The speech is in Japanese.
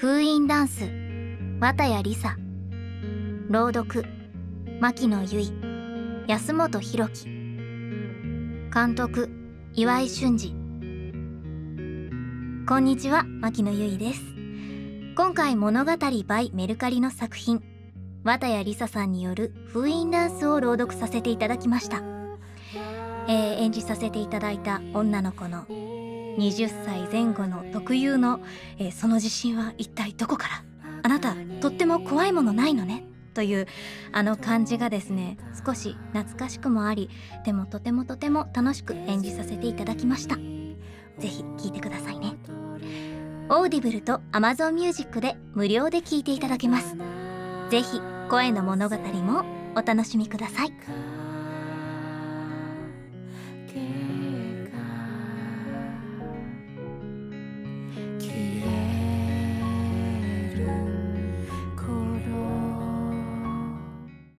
封印ダンス綿谷りさ朗読牧野由衣安本博樹監督岩井俊二。こんにちは牧野由衣です。今回物語 by メルカリの作品綿谷りささんによる封印ダンスを朗読させていただきました、えー演じさせていただいた女の子の20歳前後の特有の、えーその自信は一体どこから？あなたとっても怖いものないのね？というあの感じがですね少し懐かしくもありでもとてもとても楽しく演じさせていただきました。ぜひ聴いてくださいね。オーディブルと Amazon Music で無料で聴いていただけます。ぜひ声の物語もお楽しみください。